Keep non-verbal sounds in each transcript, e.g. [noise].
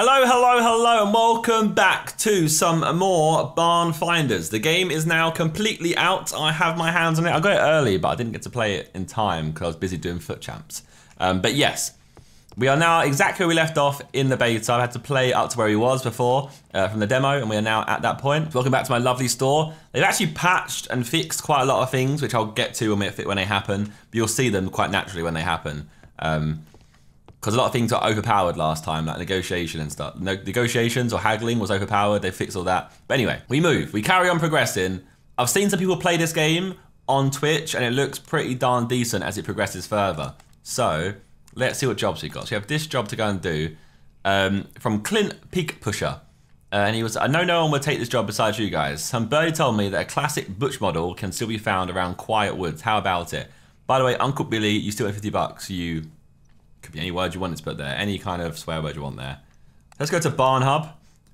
Hello, hello, hello, and welcome back to some more Barn Finders. The game is now completely out. I have my hands on it. I got it early, but I didn't get to play it in time because I was busy doing FUT champs. Um, but yes, we are now exactly where we left off in the beta. I had to play up to where he was before uh, from the demo, and we are now at that point. Welcome back to my lovely store. They've actually patched and fixed quite a lot of things, which I'll get to when, when they happen. But you'll see them quite naturally when they happen. Um, because a lot of things got overpowered last time, like negotiation and stuff. No, negotiations or haggling was overpowered. They fixed all that. But anyway, we move. We carry on progressing. I've seen some people play this game on Twitch, and it looks pretty darn decent as it progresses further. So let's see what jobs we got. So we have this job to go and do um, from Clint Peak Pusher. Uh, and he was, I know no one would take this job besides you guys. Some birdie told me that a classic Butch model can still be found around quiet woods. How about it? By the way, Uncle Billy, you still have 50 bucks. You could be any word you want to put there, any kind of swear word you want there. Let's go to Barn Hub,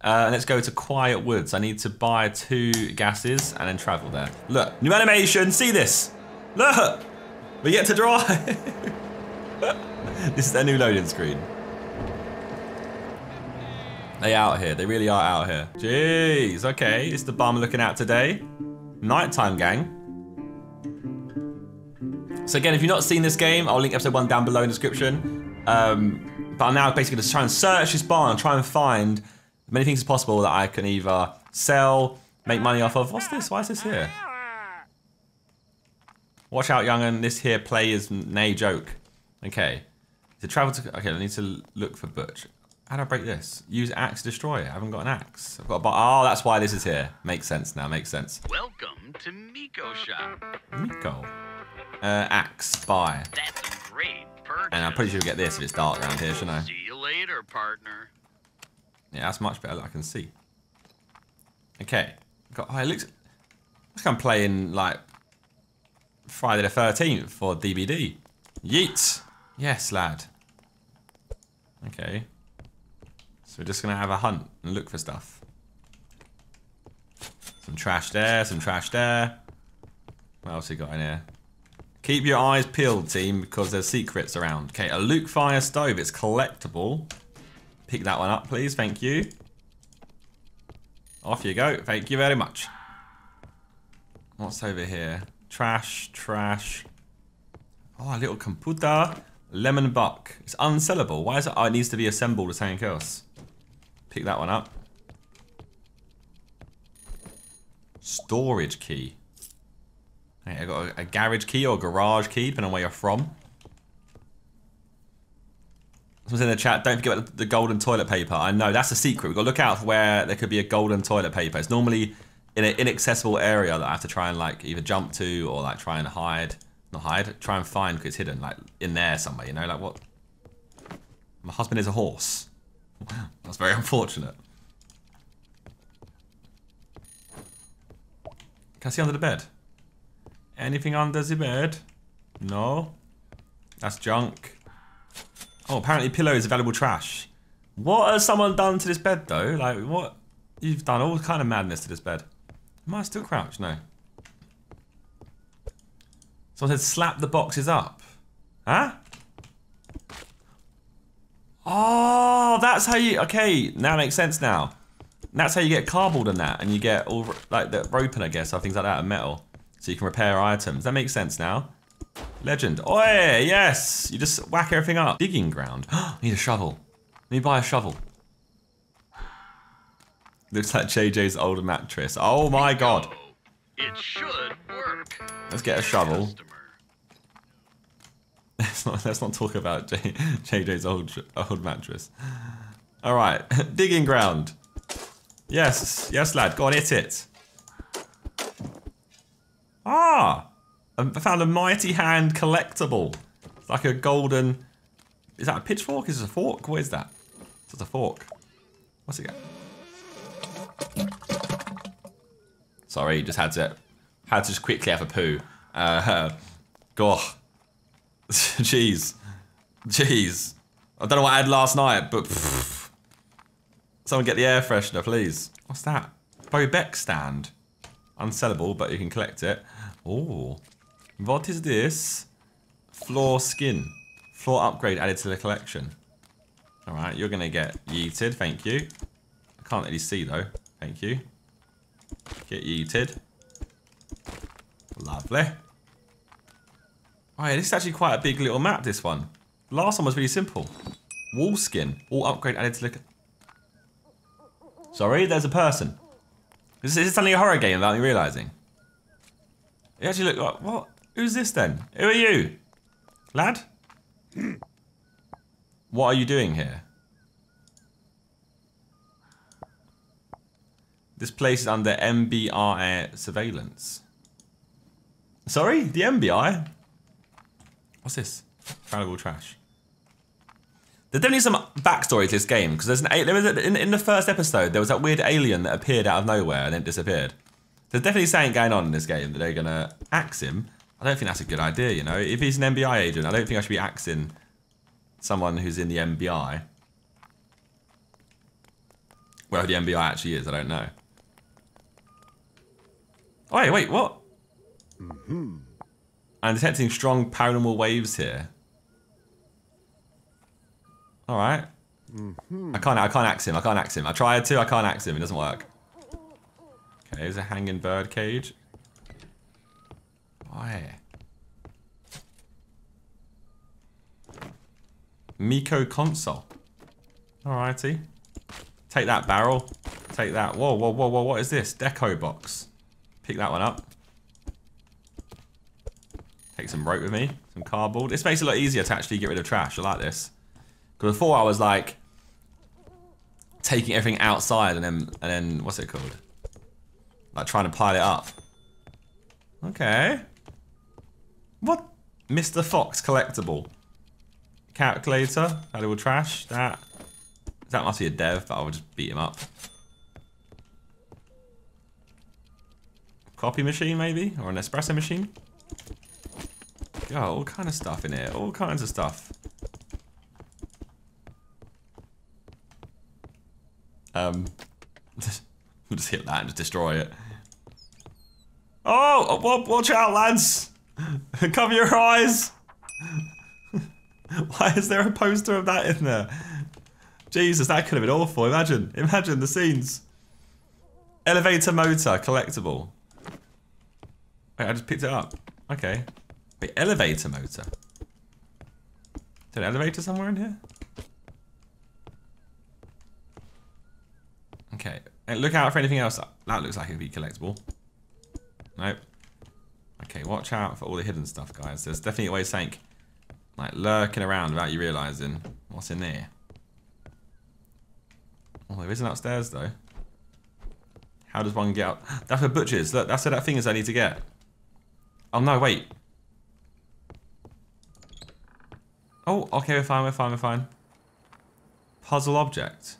uh, and let's go to Quiet Woods. I need to buy two gases and then travel there. Look, new animation, see this? Look, we get to drive. [laughs] this is their new loading screen. They out here, they really are out here. Jeez, okay, it's the bum looking out today. Nighttime gang. So again, if you've not seen this game, I'll link episode one down below in the description. Um, but I'm now basically just trying to search this barn and try and find as many things as possible that I can either sell, make money off of. What's this? Why is this here? Watch out, young, young'un. This here play is nay joke. Okay. To travel to... Okay, I need to look for Butch. How do I break this? Use axe to destroy it. I haven't got an axe. I've got a... bar. Oh, that's why this is here. Makes sense now. Makes sense. Welcome to Miko Shop. Miko. Uh, axe, buy. That's a great purchase. And I'm pretty sure we get this if it's dark around here, shouldn't I? See you later, partner. Yeah, that's much better. I can see. Okay. Got, oh, it looks like I'm playing like Friday the 13th for DBD. Yeet. Yes, lad. Okay. So we're just gonna have a hunt and look for stuff. Some trash there, some trash there. What else we got in here? Keep your eyes peeled, team, because there's secrets around. Okay, a Luke Fire stove. It's collectible. Pick that one up, please. Thank you. Off you go. Thank you very much. What's over here? Trash, trash. Oh, a little computer. Lemon buck. It's unsellable. Why is it? Oh, it needs to be assembled with something else. Pick that one up. Storage key. Okay, I got a, a garage key or garage key, depending on where you're from. Someone's in the chat, don't forget about the golden toilet paper. I know, that's a secret. We've got to look out for where there could be a golden toilet paper. It's normally in an inaccessible area that I have to try and like either jump to or like try and hide. Not hide, try and find because it's hidden, like in there somewhere, you know? Like what? My husband is a horse. Wow, [laughs] that's very unfortunate. Can I see under the bed? Anything under the bed? No? That's junk. Oh, apparently pillow is valuable trash. What has someone done to this bed, though? Like, what? You've done all kind of madness to this bed. Am I still crouched? No. Someone said slap the boxes up. Huh? Oh, that's how you... Okay, now makes sense now. That's how you get cardboard and that, and you get all, like, the roping, I guess, or things like that, and metal. So you can repair items. That makes sense now. Legend. Oh, yes! You just whack everything up. Digging ground. [gasps] Need a shovel. Let me buy a shovel. Looks like JJ's old mattress. Oh my god. It should work. Let's get a shovel. [laughs] Let's not, let's not talk about J, JJ's old old mattress. All right, [laughs] digging ground. Yes, yes, lad. Go on, hit it. Ah! I found a Mighty Hand collectible. It's like a golden... Is that a pitchfork? Is it a fork? What is that? It's a fork. What's it got? Sorry, just had to... Had to just quickly have a poo. Uh, [laughs] goh. [laughs] Jeez. Jeez. I don't know what I had last night, but... Someone get the air freshener, please. What's that? Bovec stand. Unsellable, but you can collect it. Oh. What is this? Floor skin. Floor upgrade added to the collection. All right, you're gonna get yeeted. Thank you. I can't really see though. Thank you. Get yeeted. Lovely. Oh yeah, this is actually quite a big little map, this one. Last one was really simple. Wall skin. All upgrade added to look. Sorry, there's a person. Is this suddenly a horror game without me realising? It actually looked like, what? Who's this then? Who are you? Lad? What are you doing here? This place is under MBI surveillance. Sorry? The MBI? What's this? Valuable trash. There's definitely some backstory to this game because there's an there was a, in, in the first episode there was that weird alien that appeared out of nowhere and then disappeared. There's definitely something going on in this game that they're gonna axe him. I don't think that's a good idea, you know. If he's an MBI agent, I don't think I should be axing someone who's in the MBI. Where the MBI actually is, I don't know. Oh, wait, wait, what? Mm-hmm. I'm detecting strong paranormal waves here. All right. Mm-hmm. I can't. I can't axe him. I can't axe him. I tried to. I can't axe him. It doesn't work. Okay, there's a hanging bird cage. Why? Miko console. Alrighty. Take that barrel. Take that. Whoa, whoa, whoa, whoa. What is this? Deco box. Pick that one up. Take some rope with me. Some cardboard. This makes it a lot easier to actually get rid of trash. I like this. Because before I was like taking everything outside and then and then what's it called? Like trying to pile it up. Okay. What? Mr. Fox collectible. Calculator. Valuable trash. That. That must be a dev, but I'll just beat him up. Copy machine, maybe? Or an espresso machine? Got all kind of stuff in here. All kinds of stuff. Um, [laughs] we'll just hit that and just destroy it. Oh, oh watch out, lads! [laughs] Cover your eyes! [laughs] Why is there a poster of that in there? Jesus, that could have been awful. Imagine, imagine the scenes. Elevator motor, collectible. Wait, I just picked it up. Okay. Wait, elevator motor. Is there an elevator somewhere in here? Okay. And look out for anything else. That looks like it'd be collectible. Nope. Okay, watch out for all the hidden stuff, guys. There's definitely always something like lurking around without you realizing what's in there. Oh, there isn't upstairs though. How does one get up? [gasps] That's where butchers. Look, that's where that thing is I need to get. Oh no, wait. Oh, okay, we're fine, we're fine, we're fine. Puzzle object.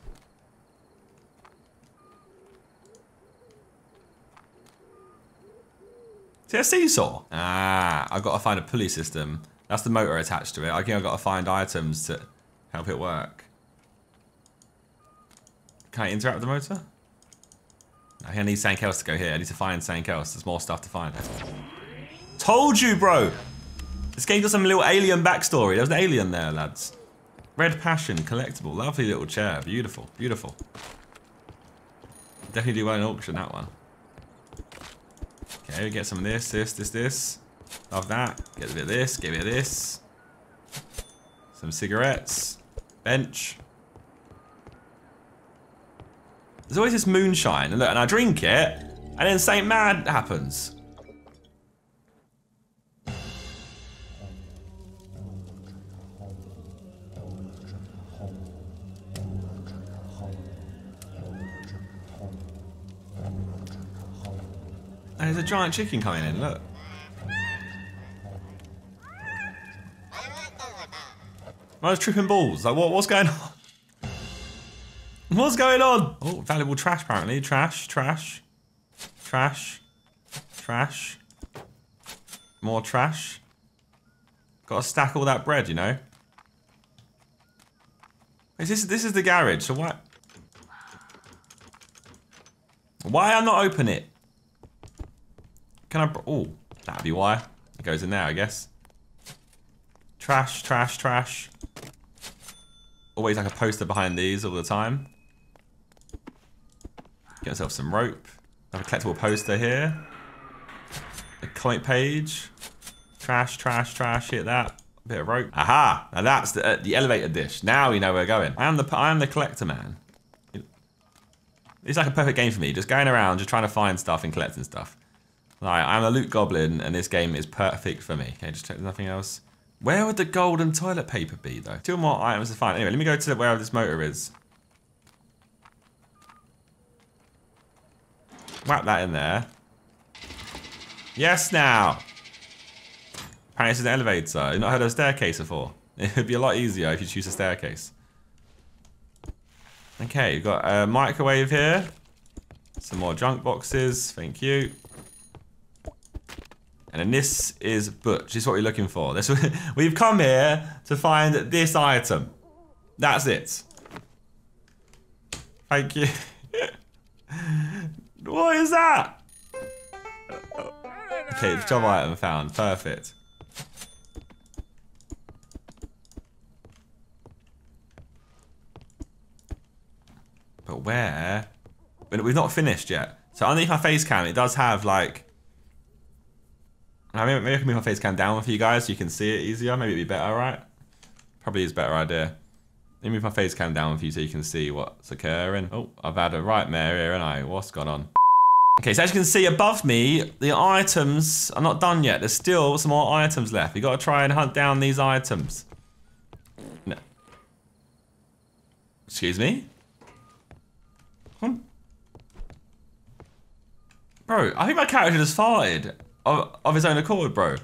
A seesaw? Ah, I've got to find a pulley system. That's the motor attached to it. I think I've got to find items to help it work. Can I interact with the motor? I need something else to go here. I need to find something else. There's more stuff to find. Told you, bro! This game got some little alien backstory. There's an alien there, lads. Red Passion, collectible. Lovely little chair. Beautiful, beautiful. Definitely do well in auction, that one. Okay, get some of this, this, this, this. Love that. Get a bit of this, get a bit of this. Some cigarettes. Bench. There's always this moonshine, and look, and I drink it, and then St. Mad happens. And there's a giant chicken coming in, look. I was tripping balls. Like, what, what's going on? [laughs] What's going on? Oh, valuable trash, apparently. Trash, trash, trash, trash. More trash. Got to stack all that bread, you know. Is this this is the garage? So why? Why I not open it? Can I? Oh, that'd be why. It goes in there, I guess. Trash, trash, trash. Always like a poster behind these all the time. Get yourself some rope. Have a collectible poster here. A comic page. Trash, trash, trash. Hit that. Bit of rope. Aha! Now that's the, uh, the elevator dish. Now we know where we're going. I am the I am the collector man. It's like a perfect game for me. Just going around, just trying to find stuff and collecting stuff. Like, I'm a loot goblin, and this game is perfect for me. Okay, just check there's nothing else. Where would the golden toilet paper be, though? Two more items to find. Anyway, let me go to where this motor is. Whack that in there. Yes, now. Apparently it's an elevator. You've not heard of a staircase before. [laughs] It would be a lot easier if you choose a staircase. Okay, you've got a microwave here. Some more junk boxes. Thank you. And then this is Butch. This is what we're looking for. This [laughs] We've come here to find this item. That's it. Thank you. [laughs] what is that? Okay, job item found. Perfect. But where? But we've not finished yet. So underneath my face cam, it does have like. I mean, maybe I can move my face cam down for you guys so you can see it easier. Maybe it'd be better, right? Probably is a better idea. Let me move my face cam down for you so you can see what's occurring. Oh, I've had a nightmare here, and I what's gone on? Okay, so as you can see above me, the items are not done yet. There's still some more items left. You got to try and hunt down these items. No. Excuse me? Hmm. Bro, I think my character just farted of, of his own accord, bro.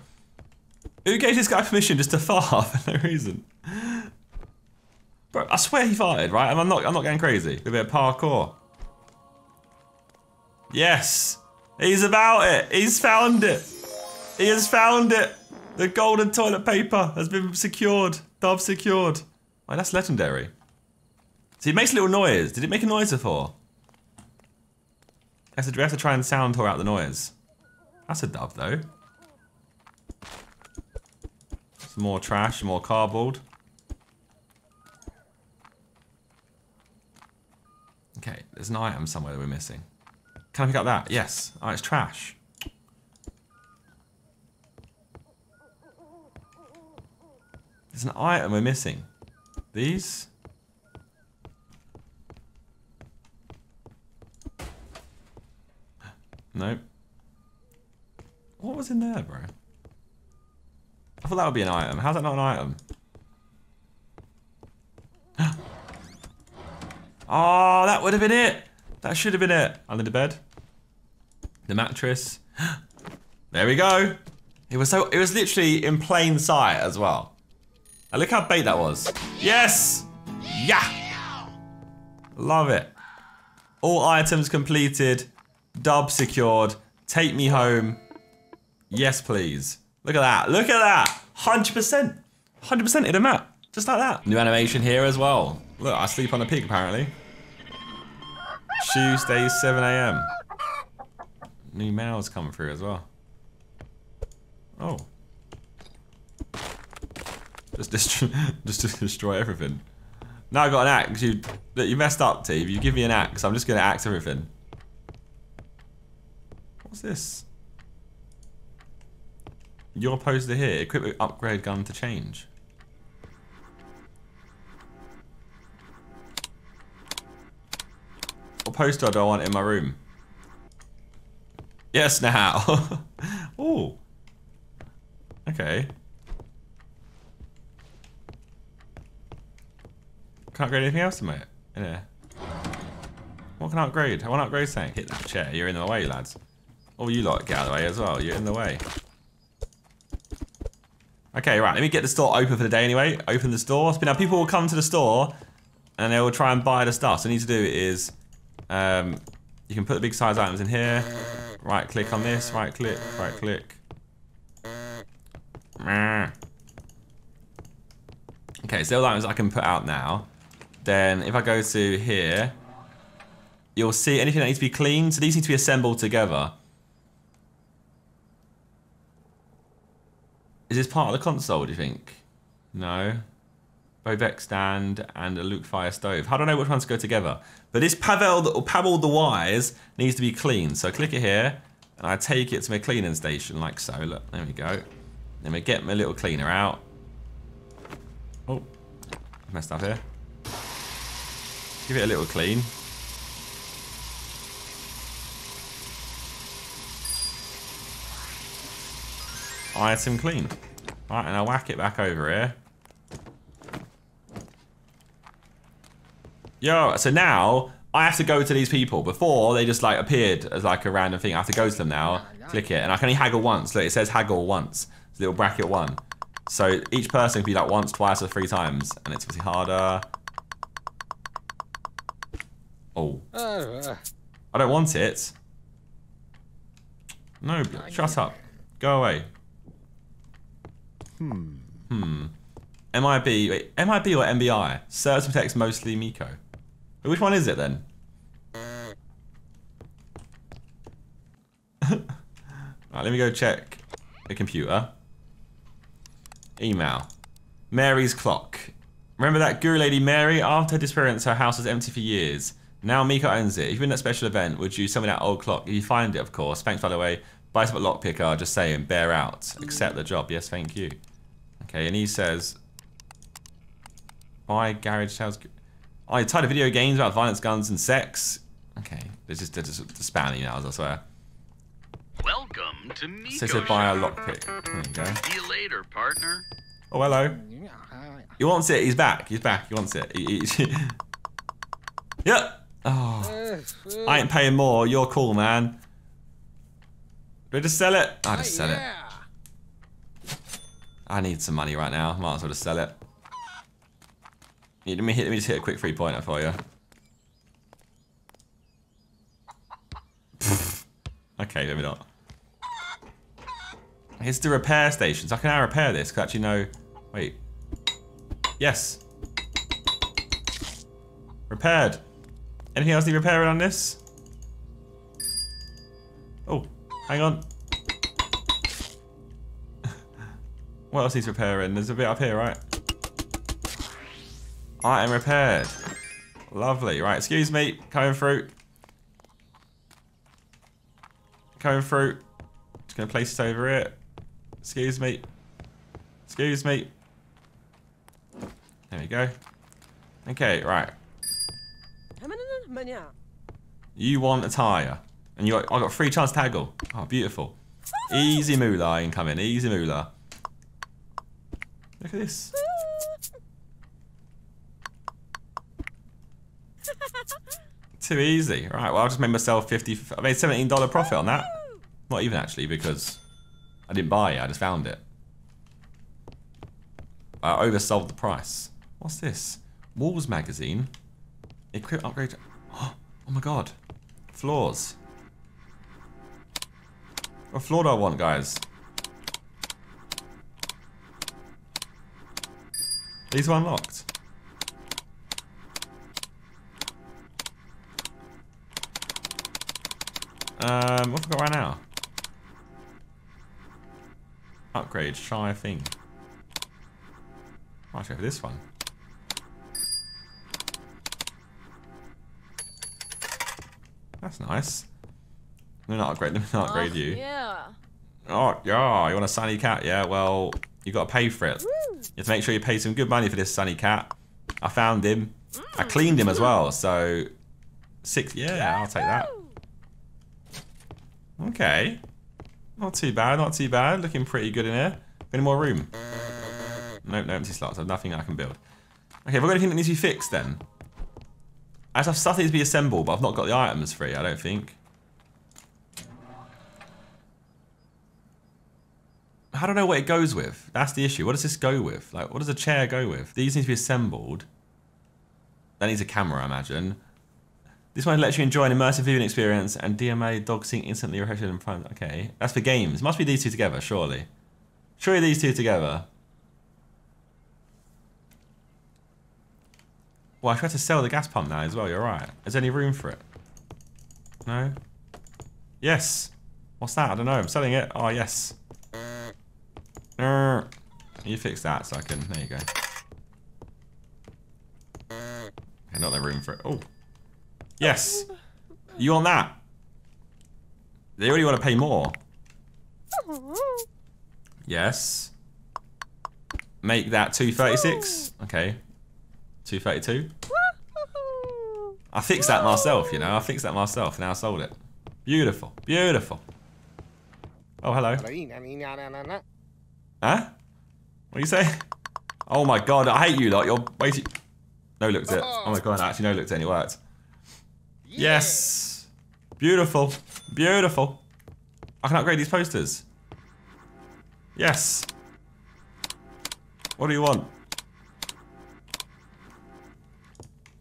Who gave this guy permission just to [laughs] fart for no reason? Bro, I swear he farted, right? I'm not I'm not getting crazy. A bit of parkour. Yes! He's about it! He's found it! He has found it! The golden toilet paper has been secured. Dove secured. Oh, that's legendary. So he makes a little noise. Did it make a noise before? I have have to try and sound her out the noise. That's a dove, though. Some more trash, more cardboard. Okay, there's an item somewhere that we're missing. Can I pick up that? Yes. Oh, it's trash. There's an item we're missing. These? Nope. What was in there, bro? I thought that would be an item. How's that not an item? oh, [gasps] that would have been it. That should have been it. Under the bed. The mattress. [gasps] there we go. It was so. It was literally in plain sight as well. And look how bait that was. Yes. Yeah. Love it. All items completed. Dub secured. Take me home. Yes, please. Look at that. Look at that. 100%. 100% in a map. Just like that. New animation here as well. Look, I sleep on a pig apparently. Tuesday, 7 a.m. New mails come through as well. Oh. Just, destroy, [laughs] just destroy everything. Now I got an axe. You, you messed up, T. You give me an axe. I'm just gonna axe everything. What's this? Your poster here. Equip with upgrade gun to change. What poster do I want in my room? Yes, now. [laughs] oh. Okay. Can't upgrade anything else in my in here. What can I upgrade? I want to upgrade something. Hit that chair. You're in the way, lads. Oh, you lot get out of the way as well. You're in the way. Okay, right. Let me get the store open for the day anyway. Open the store. Now, people will come to the store and they will try and buy the stuff. So, what you need to do is um, you can put the big size items in here. Right click on this. Right click. Right click. Okay, so the items I can put out now. Then if I go to here, you'll see anything that needs to be cleaned. So these need to be assembled together. Is this part of the console, do you think? No. Bovec stand and a Luke fire stove. How do I know which ones go together? But this Pavel or Pavel the Wise needs to be clean. So I click it here and I take it to my cleaning station like so. Look, there we go. Then we get my little cleaner out. Oh, messed up here. Give it a little clean. Item clean. Right, and I'll whack it back over here. Yo, so now I have to go to these people. Before, they just like appeared as like a random thing. I have to go to them now, click it, and I can only haggle once. Look, it says haggle once. It's a little bracket one. So each person can be like once, twice, or three times, and it's obviously harder. Oh. oh uh. I don't want it. No, shut up. Go away. Hmm. Hmm. MIB, wait, MIB or MBI? Serves protects mostly Miko. Which one is it then? [laughs] right, let me go check the computer. Email. Mary's clock. Remember that guru lady Mary? After her disappearance, her house was empty for years. Now Miko owns it. If you're in that special event, would you summon that old clock? If you find it, of course. Thanks, by the way. Buy some lockpicker, just saying, bear out. Accept the job. Yes, thank you. Okay, and he says, buy garage sales. Oh, you're tired of video games about violence, guns, and sex? Okay, they're just, they're just spam emails, I swear. Welcome to me. Says to buy a lockpick. There you go. See you later, partner. Oh, hello. He wants it. He's back. He's back. He wants it. He, he- [laughs] yep. Oh, I ain't paying more. You're cool, man. Do I just sell it? I'll just sell it. I need some money right now. Might as well just sell it. Let me, let me just hit a quick three pointer for you. [laughs] okay, maybe not. Here's the repair station. So I can now repair this. 'cause actually no. Wait. Yes. Repaired. Anything else need repairing on this? Oh, hang on. What else needs repairing? There's a bit up here, right? Item repaired. Lovely. Right, excuse me. Coming through. Coming through. Just gonna place it over here. Excuse me. Excuse me. There we go. Okay, right. You want a tyre. And you got, I got free chance to haggle. Oh, beautiful. Easy moolah incoming. Easy moolah. Look at this. Too easy. Right, well, I just made myself 50... I made $17 profit on that. Not even, actually, because I didn't buy it. I just found it. I oversold the price. What's this? Walls magazine. Equip upgrade. [gasps] Oh my god. Floors. What floor do I want, guys? These are unlocked. Um, what have I got right now? Upgrade, try thing. Might go for this one. That's nice. Let me not upgrade, let me not upgrade you. Yeah. Oh, yeah, you want a sunny cat? Yeah, well, you got to pay for it. You have to make sure you pay some good money for this sunny cat. I found him. I cleaned him as well, so... Six, yeah, I'll take that. Okay. Not too bad, not too bad. Looking pretty good in here. Any more room? Nope, no empty slots. I've nothing I can build. Okay, have I got anything that needs to be fixed then? I have stuff that needs to be assembled, but I've not got the items free, I don't think. I don't know what it goes with. That's the issue. What does this go with? Like, what does a chair go with? These need to be assembled. That needs a camera, I imagine. This one lets you enjoy an immersive viewing experience and DMA dog sync instantly refreshes and prime. Okay, that's for games. Must be these two together, surely. Surely these two together. Well, I try to sell the gas pump now as well. You're right. Is there any room for it? No. Yes. What's that? I don't know. I'm selling it. Oh yes. Uh, You fix that so I can. There you go. Okay, not the room for it. Oh. Yes. You on that? They already want to pay more. Yes. Make that 236. Okay. 232. I fixed that myself, you know. I fixed that myself. Now I sold it. Beautiful. Beautiful. Oh, hello. Huh? What do you say? Oh my god, I hate you lot. You're waiting. No looked it. Oh my god, actually no looked it and it worked. Yes. Beautiful. Beautiful. I can upgrade these posters. Yes. What do you want?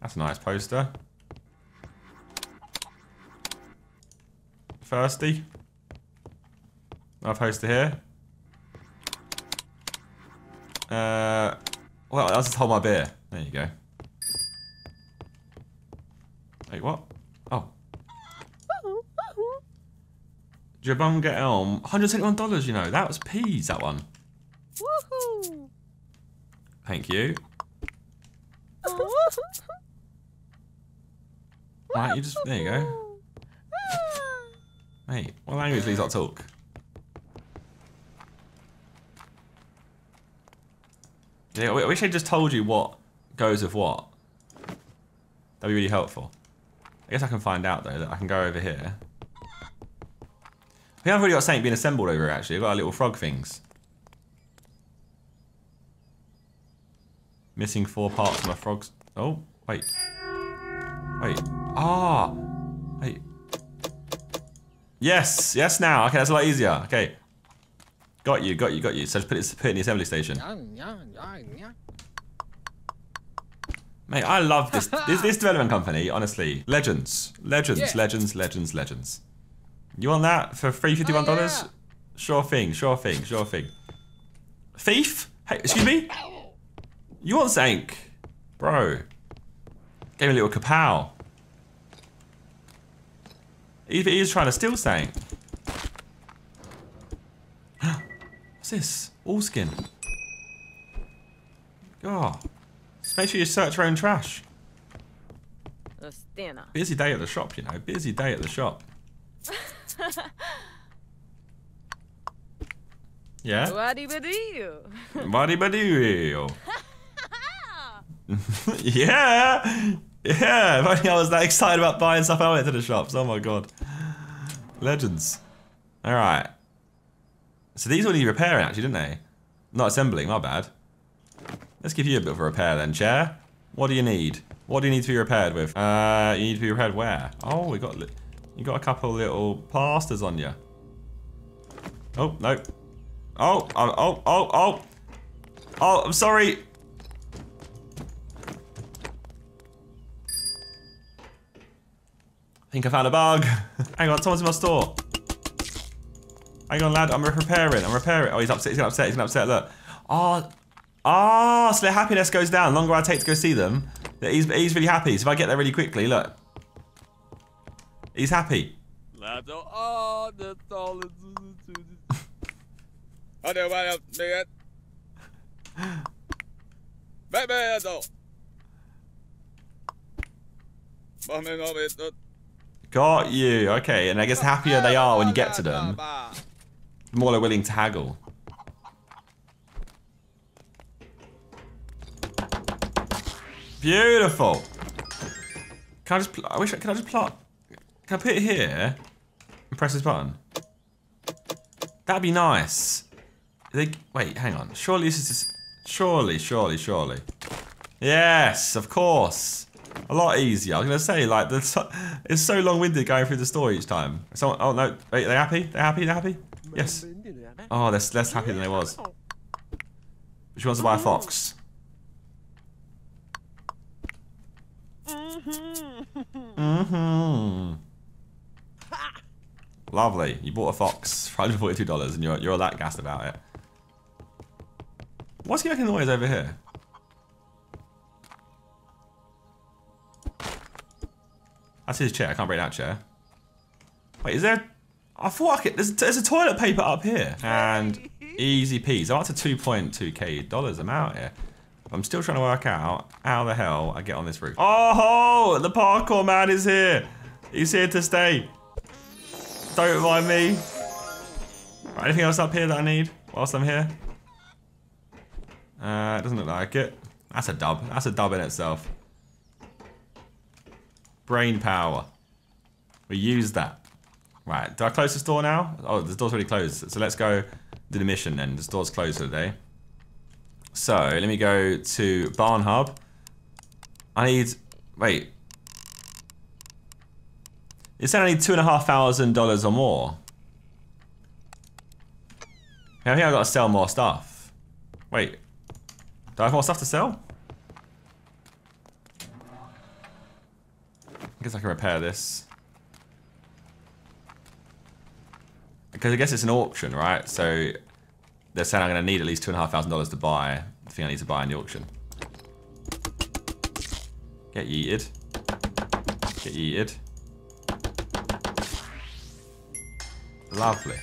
That's a nice poster. Thirsty. Another poster here. Uh, well, I'll just hold my beer. There you go. Wait, what? Oh. Jabunga Elm. $171, you know. That was peas, that one. Woohoo! Thank you. Right, you just... There you go. [laughs] Mate, what language do these lot talk? Yeah, I wish they just told you what goes with what. That'd be really helpful. I guess I can find out though, that I can go over here. We haven't really got something being assembled over here actually. We've got our little frog things. Missing four parts of my frogs. Oh, wait. Wait. Ah! Wait. Yes! Yes now! Okay, that's a lot easier. Okay. Got you, got you, got you. So just put it, put it in the assembly station. Mate, I love this, [laughs] this this development company, honestly. Legends. Legends, Yeah. legends, legends, legends. You want that for free oh, fifty-one dollars? Oh, yeah. Sure thing, sure thing, sure thing. Thief? Hey, excuse me? You want Zank? Bro. Gave me a little kapow. Either he was trying to steal something. What's this? All skin. Oh. Just make sure you search your own trash. Busy day at the shop, you know. Busy day at the shop. [laughs] Yeah? Buddy. [laughs] [laughs] yeah! Yeah! If only I was that excited about buying stuff I went to the shops. Oh my god. Legends. Alright. So these all need repairing actually, didn't they? Not assembling, my bad. Let's give you a bit of a repair then, chair. What do you need? What do you need to be repaired with? Uh, you need to be repaired where? Oh, we got you got a couple of little plasters on you. Oh no. Oh oh oh oh oh. Oh, I'm sorry. I think I found a bug. [laughs] Hang on, someone's in my store. Hang on, lad. I'm repairing. I'm repairing. Oh, he's upset. He's gonna upset. He's gonna upset. Look. Oh, oh. So their happiness goes down. The longer I take to go see them, he's he's really happy. So if I get there really quickly, look. He's happy. Oh, that's all menar vi? Got you. Okay, and I guess happier they are when you get to them, more they're willing to haggle. Beautiful. Can I just? I wish. I, can I just plot? Can I put it here and press this button? That'd be nice. They, wait, hang on. Surely this is just. Surely, surely, surely. Yes, of course. A lot easier. I was gonna say like the [laughs] it's so long-winded going through the story each time. Oh no, wait, they happy? They happy? They happy? Yes. Oh, they're less happy than they was. She wants to buy a fox. Mm-hmm. [laughs] Lovely. You bought a fox for $142 and you're, you're all that gassed about it. What's he making noise over here? That's his chair. I can't break that chair. Wait, is there... I thought I could... There's, there's a toilet paper up here. And easy peas. I'm up to 2.2k dollars. I'm out here. I'm still trying to work out how the hell I get on this roof. Oh, the parkour man is here. He's here to stay. Don't mind me. Right, anything else up here that I need whilst I'm here? Uh, it doesn't look like it. That's a dub. That's a dub in itself. Brain power. We use that. Right, do I close this door now? Oh, the door's already closed. So let's go do the mission then. This door's closed for the day. So, let me go to Barn Hub. I need... Wait. It said I need $2,500 or more. I think i got to sell more stuff. Wait. Do I have more stuff to sell? I guess I can repair this. Because I guess it's an auction, right? So they're saying I'm going to need at least $2,500 to buy the thing I need to buy in the auction. Get yeeted. Get yeeted. Lovely.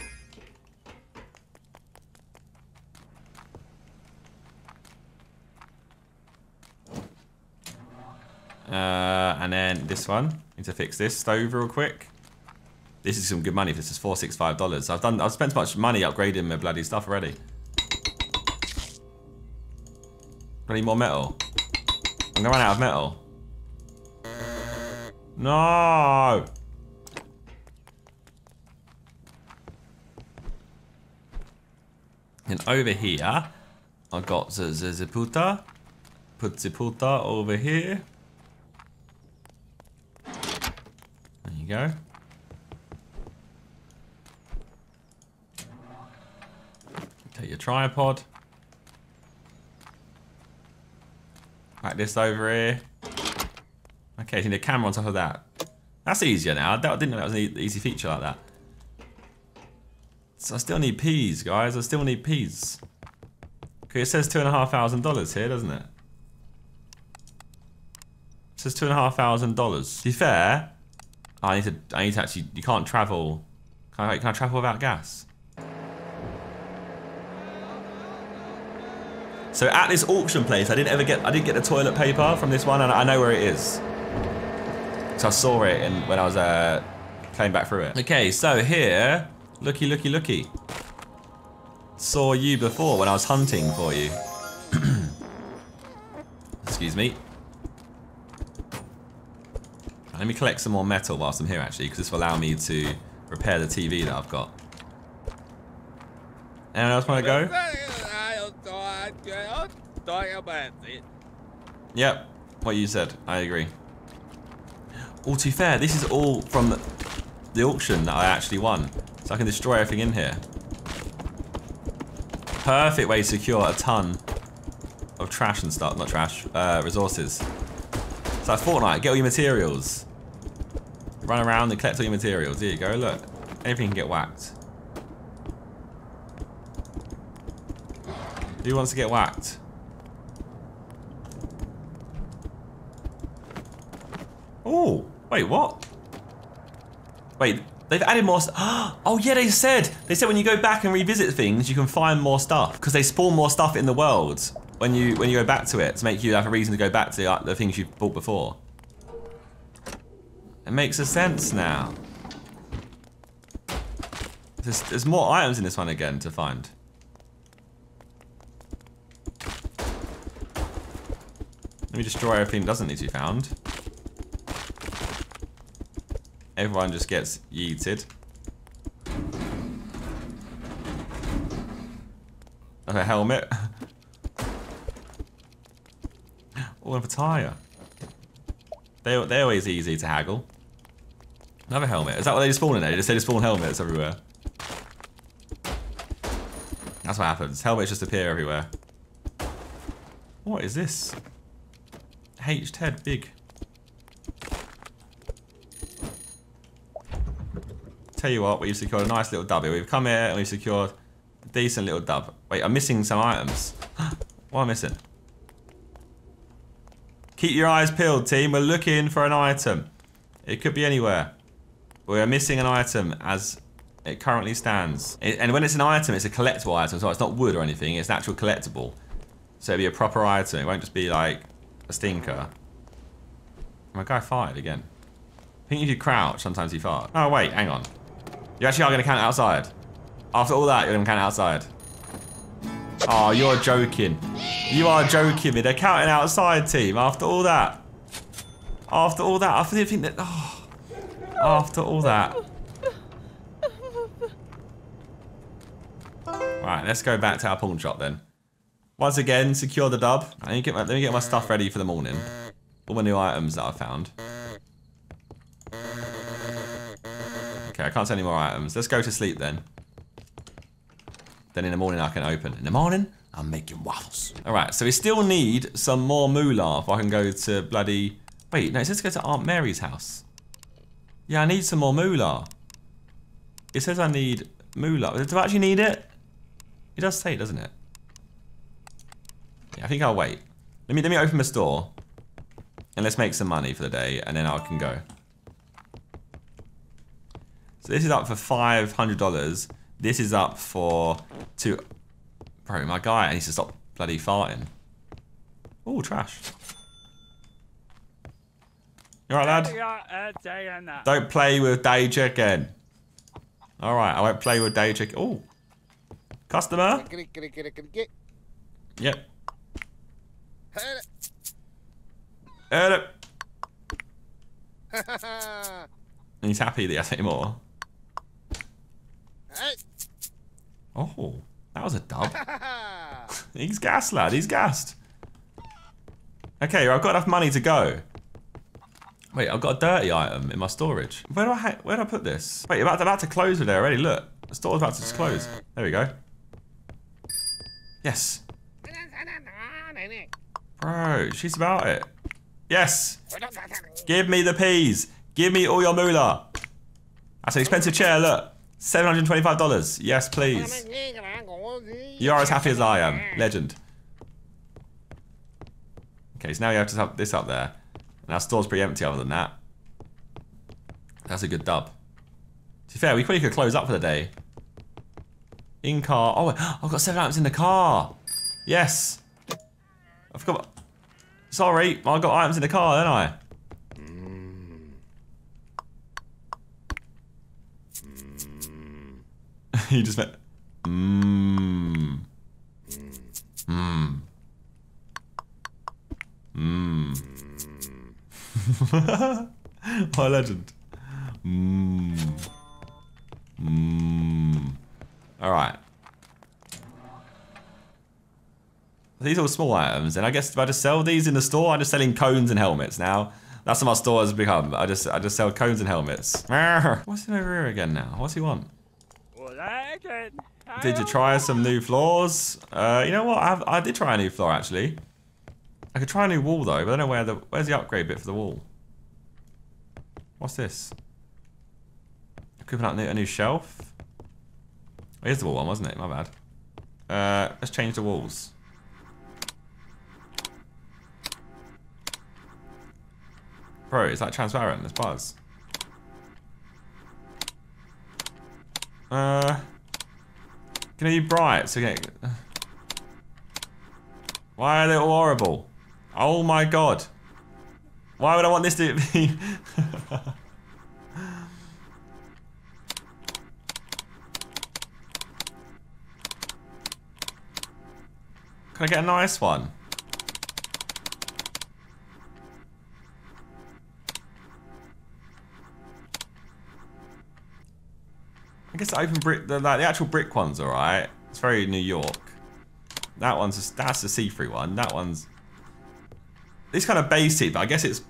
Uh, and then this one. Need to fix this stove real quick. This is some good money. This is four six five dollars. I've done. I've spent so much money upgrading my bloody stuff already. I need more metal. I'm gonna run out of metal. No. And over here, I've got the the, the puta. Put the puta over here. There you go. Take your tripod. Like this over here. Okay, you need a camera on top of that. That's easier now. I didn't know that was an easy feature like that. So I still need peas, guys. I still need peas. Okay, it says two and a half thousand dollars here, doesn't it? It says two and a half thousand dollars. To be fair, I need to. I need to actually. You can't travel. Can I, can I travel without gas? So at this auction place, I didn't ever get. I didn't get the toilet paper from this one, and I know where it is. So I saw it in, when I was uh, playing back through it. Okay, so here, looky, looky, looky. Saw you before when I was hunting for you. [clears throat] Excuse me. Let me collect some more metal whilst I'm here, actually, because this will allow me to repair the TV that I've got. Anyone else want to go? Yep, what you said. I agree. All too fair, this is all from the, auction that I actually won. So I can destroy everything in here. Perfect way to secure a ton of trash and stuff. Not trash, uh, resources. It's like Fortnite, get all your materials. Run around and collect all your materials. Here you go, look. Anything can get whacked. Who wants to get whacked? Oh, wait, what? Wait, they've added more [gasps] Oh yeah, they said. They said when you go back and revisit things, you can find more stuff. Because they spawn more stuff in the world when you when you go back to it to make you have a reason to go back to the, the things you've bought before. It makes a sense now. There's, there's more items in this one again to find. Let me destroy everything that doesn't need to be found. Everyone just gets yeeted. A helmet. [laughs] All of a tyre. They, they're always easy to haggle. Another helmet. Is that what they just spawn in there? They just, they just spawn helmets everywhere. That's what happens. Helmets just appear everywhere. What is this? H head big. Tell you what, we've secured a nice little dub here. We've come here and we've secured a decent little dub. Wait, I'm missing some items. [gasps] what am I missing? Keep your eyes peeled, team. We're looking for an item. It could be anywhere. We are missing an item as it currently stands. It, and when it's an item, it's a collectible item, so it's not wood or anything. It's an actual collectible. So it'll be a proper item. It won't just be like a stinker. My guy farted again. I think if you crouch, sometimes he fart. Oh, wait, hang on. You actually are going to count outside. After all that, you're going to count outside. Oh, you're joking. You are joking me. They're counting outside, team, after all that. After all that, I think that... Oh, after all that. Right, let's go back to our pawn shop then. Once again, secure the dub. Let me get my, let me get my stuff ready for the morning. All my new items that I found. Okay, I can't sell any more items. Let's go to sleep then. Then in the morning I can open. In the morning, I'm making waffles. All right, so we still need some more moolah if I can go to bloody... Wait, no, it says go to Aunt Mary's house. Yeah, I need some more moolah. It says I need moolah. Do I actually need it? It does say it, doesn't it? Yeah, I think I'll wait. Let me let me open the store. And let's make some money for the day, and then I can go. So this is up for $500. This is up for two... Bro, my guy needs to stop bloody farting. Oh, trash. You alright, lad? Don't play with day chicken. Alright, I won't play with day chicken. Oh. Customer? Yep. Heard it. And he's happy that he has any more. Oh, that was a dub. he's gassed, lad. He's gassed. Okay, I've got enough money to go. Wait, I've got a dirty item in my storage. Where do I where do I put this? Wait, about, about to close with it already. Look, the store's about to close. There we go. Yes. Bro, she's about it. Yes. Give me the peas. Give me all your moolah. That's an expensive chair, look. $725. Yes, please. You are as happy as I am. Legend. Okay, so now you have to have this up there. And our store's pretty empty other than that. That's a good dub. To be fair, we probably could close up for the day. In car. Oh, I've got seven items in the car. Yes. I forgot. Sorry, I got items in the car, don't I? [laughs] you just meant. Mmm. Mmm. Mmm. [laughs] My legend. Mmm. Mmm. Alright. These are all small items, and I guess if I just sell these in the store, I'm just selling cones and helmets now. That's what my store has become. I just I just sell cones and helmets. [laughs] What's him over here again now? What's he want? Did you try some new floors? Uh, you know what? I, have, I did try a new floor actually. I could try a new wall though, but I don't know where the where's the upgrade bit for the wall. What's this? Equipping up a new shelf. Oh, here's the wall one, wasn't it? My bad. Uh, let's change the walls. Bro, is that transparent? There's buzz. Uh, can it be bright? So get. [sighs] Why are they all horrible? Oh my god. Why would I want this to be? [laughs] Can I get a nice one? I guess the open brick, the, like, the actual brick one's alright. It's very New York. That one's, just, that's the see-through one. That one's, it's kind of basic, but I guess it's,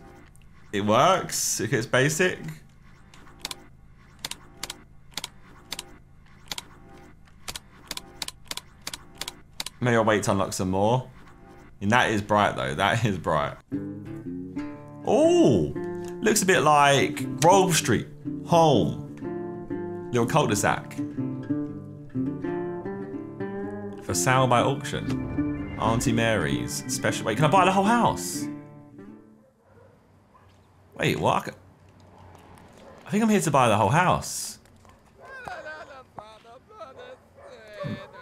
it works if it's basic. Maybe I'll wait to unlock some more. And that is bright though, that [laughs] is bright. Oh, looks a bit like Grove Street, home. Little cul-de-sac. For sale by auction. Auntie Mary's special. Wait, can I buy the whole house? Wait, what? I think I'm here to buy the whole house.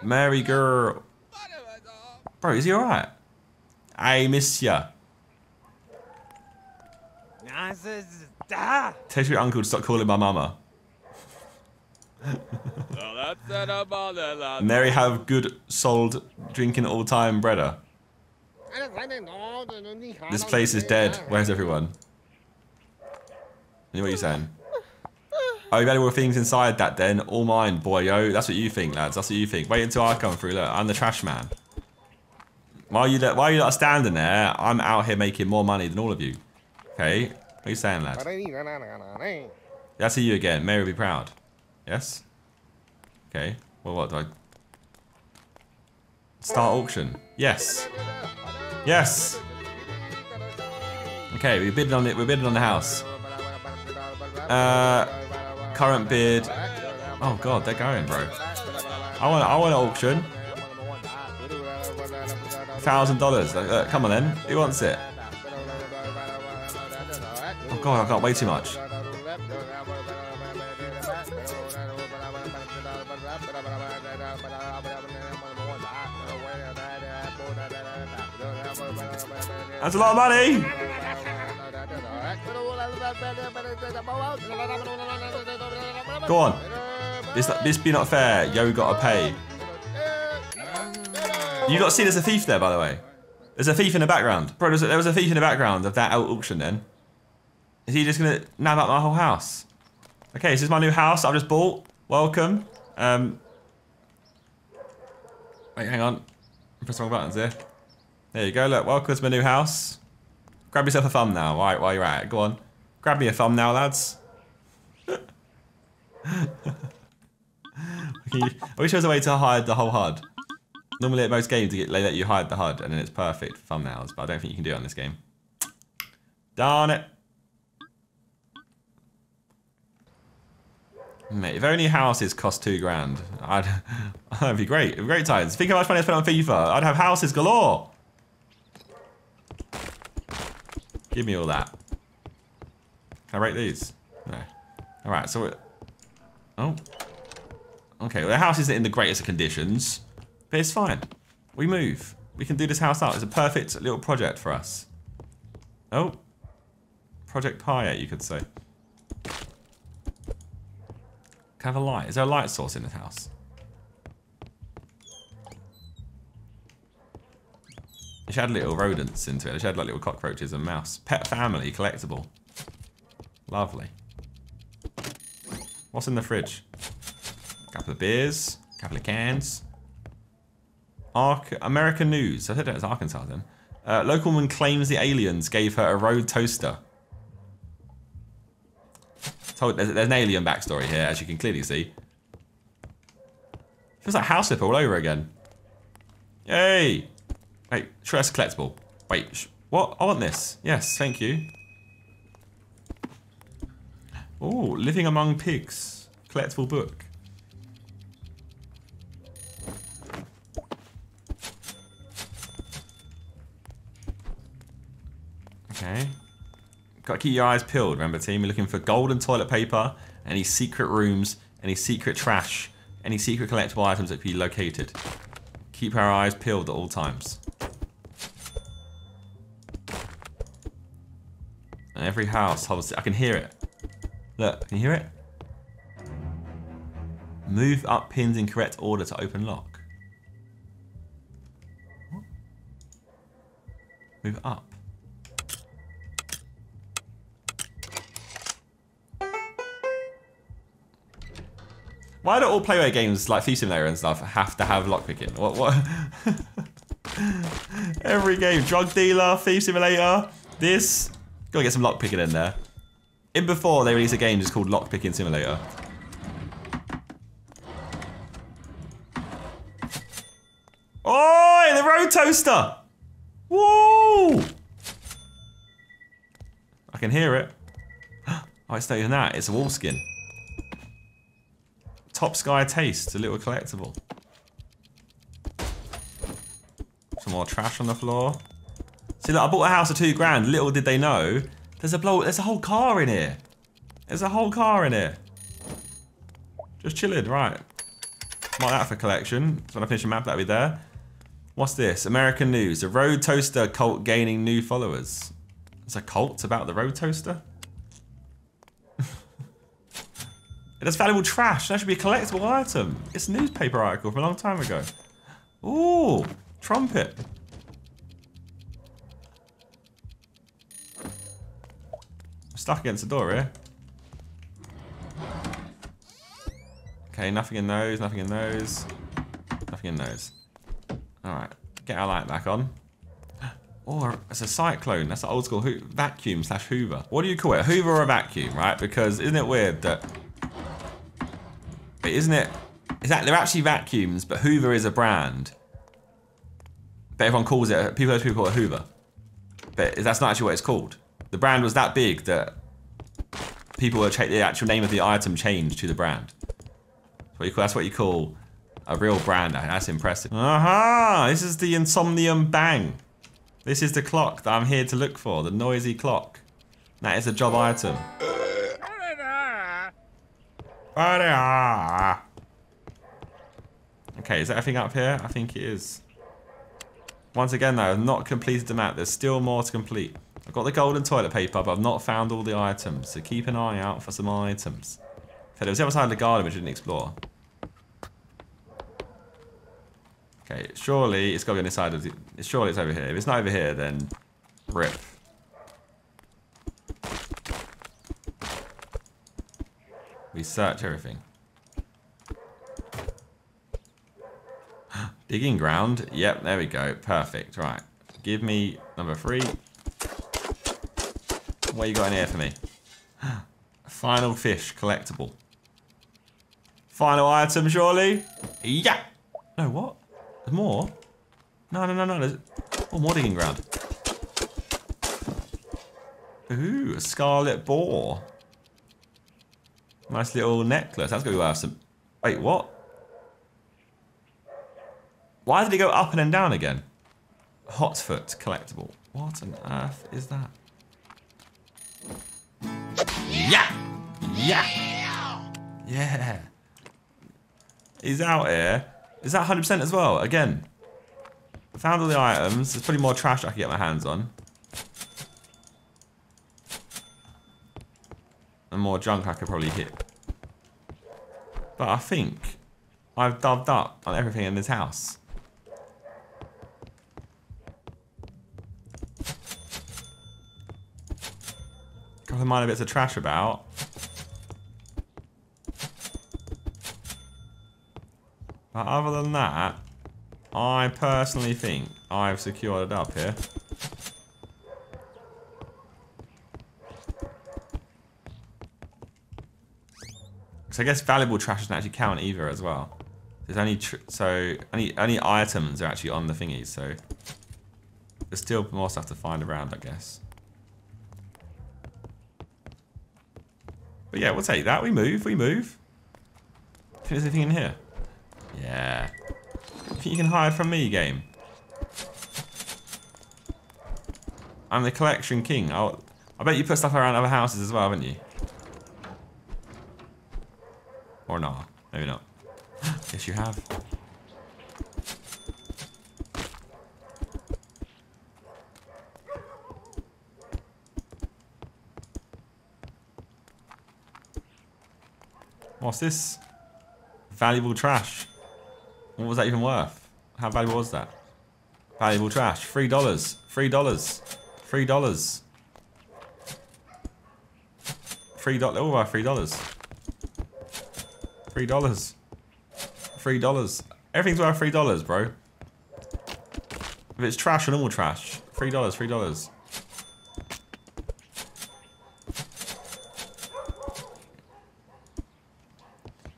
Mary girl. Bro, is he alright? I miss ya. Ah! Tell your uncle to stop calling my mama. Mary have good sold drinking all time breader. This place is dead. Where's everyone? You what you're saying? Oh, you valuable things inside that then. All mine, boy, yo. That's what you think, lads. That's what you think. Wait until I come through. Look, I'm the trash man. Why are you, why are you not standing there? I'm out here making more money than all of you. Okay? What are you saying, lad? That's you again. Mary will be proud. Yes? Okay. Well, what do I... Start auction. Yes. Yes. Okay, we're bidding on it. We're bidding on the house. Uh, current bid. Oh god, they're going, bro. I want. I want an auction. Thousand dollars. Come on then. Who wants it? Oh god, I got way too much. That's a lot of money. Go on. This this be not fair. Yo gotta pay. You got see there's a thief there, by the way. There's a thief in the background. Bro, there was a thief in the background of that auction then. Is he just gonna nab up my whole house? Okay, this is my new house I've just bought. Welcome. Um, wait, hang on. Press the wrong buttons here. There you go, look, welcome to my new house. Grab yourself a thumbnail while, while you're at it. Go on. Grab me a thumbnail, lads. [laughs] I wish there was a way to hide the whole HUD. Normally at most games they let you hide the HUD and then it's perfect for thumbnails, but I don't think you can do it on this game. Darn it. Mate, if only houses cost two grand, I'd, [laughs] that'd be great. It'd be great times. Think how much money I spent on FIFA. I'd have houses galore. Give me all that. Can I rate these? No. All right, so it, oh, okay. Well, the house isn't in the greatest of conditions, but it's fine. We move. We can do this house out. It's a perfect little project for us. Oh, Project Pi, you could say. Can I have a light? Is there a light source in this house? Should add little rodents into it. Should add like little cockroaches and mouse. Pet family, collectible. Lovely. What's in the fridge? Couple of beers, couple of cans. Ark American News. I said it was Arkansas then. Uh, local woman claims the aliens gave her a road toaster. Told, there's, there's, an alien backstory here, as you can clearly see. Feels like House all over again. Yay! Wait, that's collectible. Wait, what? I want this. Yes, thank you. Oh, Living Among Pigs. Collectible book. Okay. Got to keep your eyes peeled, remember team? We're looking for golden toilet paper, any secret rooms, any secret trash, any secret collectible items that can be located. Keep our eyes peeled at all times. And every house, obviously, I can hear it. Look, can you hear it? Move up pins in correct order to open lock. Why do all Playway games like Thief Simulator and stuff have to have lockpicking? What? What? [laughs] Every game, drug dealer, Thief Simulator, this. Gotta get some lockpicking in there. In before they released a game just called Lockpicking Simulator. Oh, the road toaster! Whoa! I can hear it. [gasps] Oh, it's not even that. It's a wall skin. Top Sky Taste, a little collectible. Some more trash on the floor. See, look, I bought a house for two grand. Little did they know, there's a blow. There's a whole car in here. There's a whole car in here. Just chilling, right. Mark that for collection. So when I finish the map, that'll be there. What's this? American news. The road toaster cult gaining new followers. It's a cult about the road toaster? It has valuable trash. That should be a collectible item. It's a newspaper article from a long time ago. Ooh, trumpet. I'm stuck against the door here. Okay, nothing in those, nothing in those. Nothing in those. Alright, get our light back on. [gasps] Oh, or it's a cyclone. That's an old school hoo vacuum slash hoover. What do you call it? A hoover or a vacuum, right? Because isn't it weird that... But isn't it... Is that they're actually vacuums, but Hoover is a brand. But everyone calls it... People, most people call it Hoover. But that's not actually what it's called. The brand was that big that people were the actual name of the item changed to the brand. That's what you call, that's what you call a real brand. That's impressive. Aha! This is the Insomnium Bang. This is the clock that I'm here to look for. The noisy clock. That is a job item. Okay, is that everything up here? I think it is. Once again though, I've not completed the map. There's still more to complete. I've got the golden toilet paper, but I've not found all the items. So keep an eye out for some items. Okay, there was the other side of the garden which I didn't explore. Okay, surely it's got to be on this side of the... Surely it's over here. If it's not over here, then rip. We search everything. [gasps] Digging ground. Yep, there we go. Perfect. Right. Give me number three. What you got in here for me? [gasps] Final fish collectible. Final item, surely? Yeah. No, what? There's more? No, no, no, no. There's oh, more digging ground. Ooh, a scarlet boar. Nice little necklace. That's going to be worth some... Wait, what? Why did it go up and then down again? Hotfoot collectible. What on earth is that? Yeah! Yeah! Yeah! He's out here. Is that 100% as well? Again. Found all the items. There's probably more trash I can get my hands on. And more junk I could probably hit. But I think I've dubbed up on everything in this house. Couple of minor bits of trash about. But other than that, I personally think I've secured it up here. So I guess valuable trash doesn't actually count either as well. There's only so any only items are actually on the thingies, so there's still more stuff to find around, I guess. But yeah, we'll take that. We move, we move. Think there's anything in here? Yeah. Think you can hide from me, game? I'm the collection king. I'll, I bet you put stuff around other houses as well, haven't you? Or not. Maybe not. [gasps] yes, you have. What's this? Valuable trash. What was that even worth? How valuable was that? Valuable trash. Three dollars. Three dollars. Three dollars. Three dollars. Oh, three dollars. Three dollars. Three dollars. Everything's worth three dollars, bro. If it's trash or normal trash, three dollars, three dollars.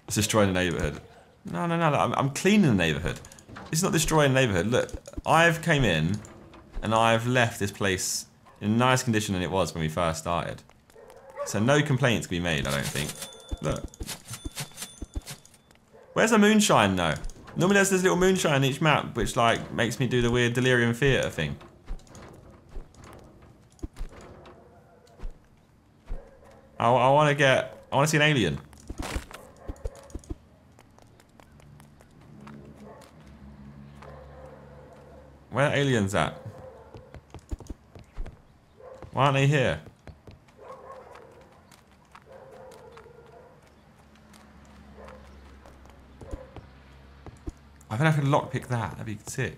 It's destroying the neighborhood. No, no, no, no. I'm, I'm cleaning the neighborhood. It's not destroying the neighborhood. Look, I've came in and I've left this place in nice condition than it was when we first started. So no complaints can be made, I don't think. Look. Where's the moonshine though? Normally there's this little moonshine in each map which like makes me do the weird delirium theatre thing. I, I want to get, I want to see an alien. Where are aliens at? Why aren't they here? Think I could lockpick that. That'd be sick.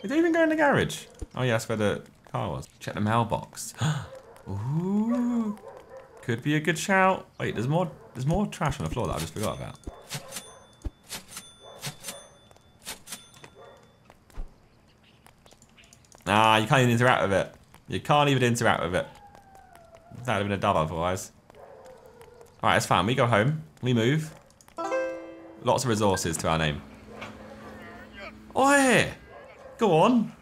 Did they even go in the garage? Oh yeah, that's where the car was. Check the mailbox. [gasps] Ooh. Could be a good shout. Wait, there's more there's more trash on the floor that I just forgot about. Ah, you can't even interact with it. You can't even interact with it. That would have been a dub otherwise. Alright, it's fine. We go home. We move. Lots of resources to our name. Oh, Oi! Go on.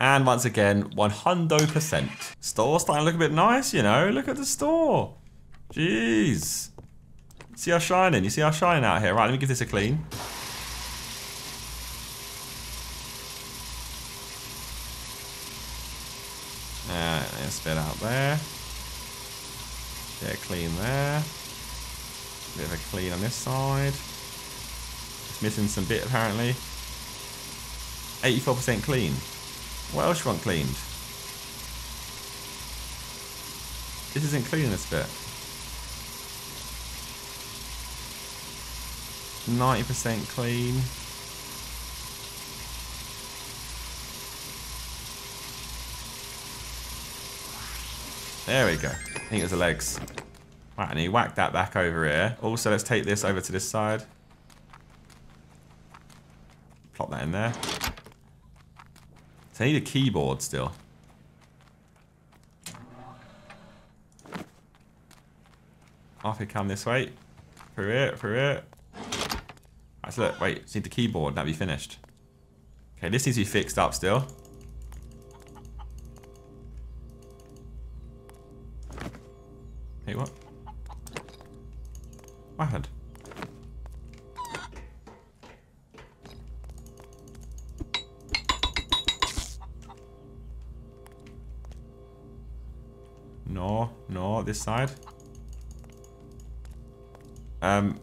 And once again, 100%. Store starting to look a bit nice, you know. Look at the store. Jeez. See how shining? You see how shining out here? Right, let me give this a clean. Uh, let's spit out there. Get a clean there. Bit of a clean on this side. It's missing some bit apparently. 84% clean. What else you want cleaned? This isn't clean this bit. 90% clean. There we go. I think it was the legs. Right, and he whacked that back over here. Also, let's take this over to this side. Plop that in there. So I need a keyboard still. Off it come this way. Through it, through it. Right, so look, wait, just need the keyboard, that'll be finished. Okay, this needs to be fixed up still. This side. Um.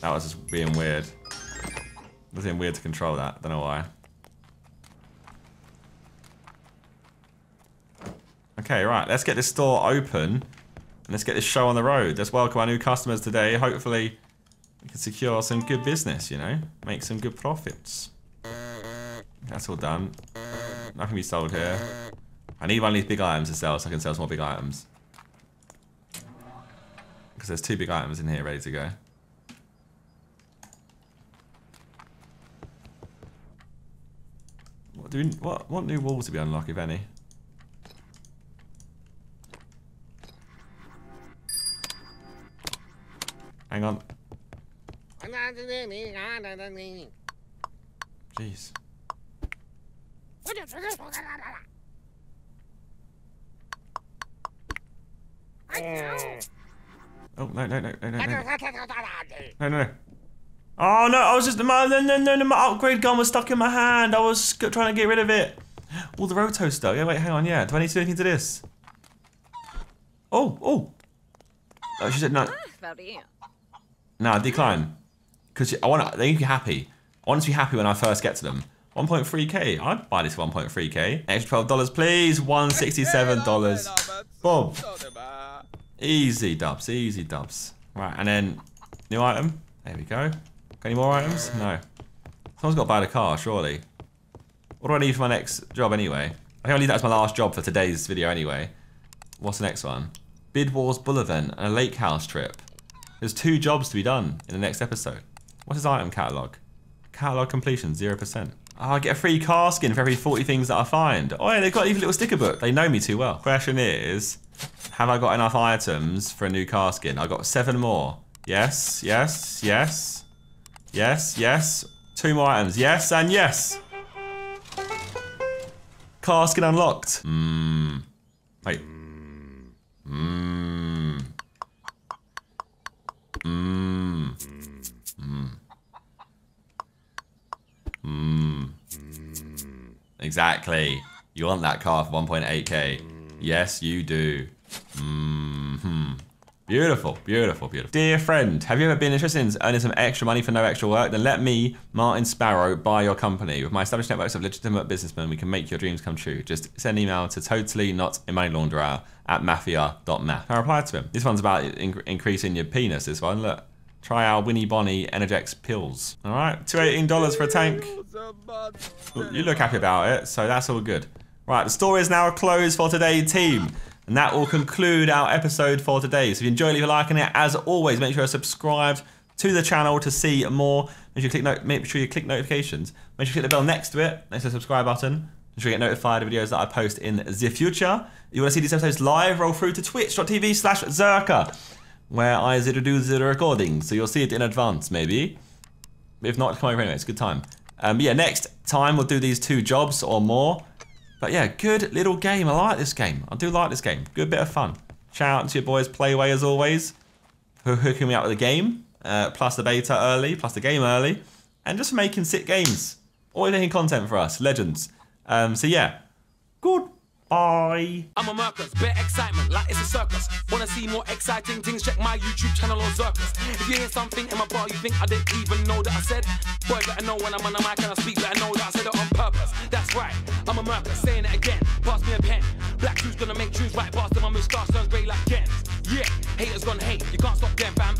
That was just being weird. It was being weird to control that. Don't know why. Okay, right. Let's get this store open. And let's get this show on the road. Let's welcome our new customers today. Hopefully, can secure some good business, you know? Make some good profits. That's all done. Nothing can be sold here. I need one of these big items to sell so I can sell some more big items. Because there's two big items in here ready to go. What do we, what what new walls do we unlock if any? Hang on. Jeez. Oh, no, no, no, no, no, no. No, no, no. Oh, no, I was just, my, no, no, no, my upgrade gun was stuck in my hand. I was trying to get rid of it. All the rotos toaster. Yeah, wait, hang on, yeah. Do I need to do anything to this? Oh, oh. Oh, she said no. Nah, decline. Because I want to, to be happy. I want to be happy when I first get to them. 1.3k. I'd buy this 1.3k. Extra $12, please. $167. Bob. Easy dubs, easy dubs. Right, and then new item. There we go. Any more items? No. Someone's got to buy the car, surely. What do I need for my next job anyway? I think I'll leave that as my last job for today's video anyway. What's the next one? Bid Wars Bull event and a lake house trip. There's two jobs to be done in the next episode. What's his item catalog? Catalog completion, 0%. Oh, ah, I get a free car skin for every 40 things that I find. Oh yeah, they've got even a little sticker book. They know me too well. Question is, have I got enough items for a new car skin? I got seven more. Yes, yes, yes, yes, yes. Two more items. Yes and yes. Car skin unlocked. Mmm. Wait. Mmm. Mmm. Exactly. You want that car for 1.8k. Yes, you do. hmm Beautiful, beautiful, beautiful. Dear friend, have you ever been interested in earning some extra money for no extra work? Then let me, Martin Sparrow, buy your company. With my established networks of legitimate businessmen, we can make your dreams come true. Just send an email to totally not a money launderer at mafia.math. I replied to him. This one's about in increasing your penis, this one. Look. Try our Winnie Bonnie Energex pills. All right, $218 for a tank. You look happy about it, so that's all good. Right, the store is now closed for today, team. And that will conclude our episode for today. So if you enjoyed, leave a like on it. As always, make sure you're subscribed to the channel to see more. Make sure you click, no make sure you click notifications. Make sure you click the bell next to it, next to the subscribe button. Make sure you get notified of videos that I post in the future. If you want to see these episodes live, roll through to twitch.tv slash Zerkaa, where I zero do the recording. So you'll see it in advance, maybe. If not, come over anyway. It's good time. Um, yeah, next time we'll do these two jobs or more. But yeah, good little game. I like this game. I do like this game. Good bit of fun. Shout out to your boys Playway as always for hooking me up with the game, uh, plus the beta early, plus the game early, and just for making sick games. Always making content for us. Legends. Um, so yeah, good. Bye. I'm a Mercus, bare excitement, like it's a circus. Wanna see more exciting things? Check my YouTube channel on Circus. If you hear something in my bar you think I didn't even know that I said, boy, better know when I'm on the mic and I speak, better know that I said it on purpose. That's right, I'm a Mercus, saying it again. Pass me a pen. Black shoes gonna make tunes right past them, my moustache turns grey like Gens. Yeah, haters gonna hate, you can't stop them, fam.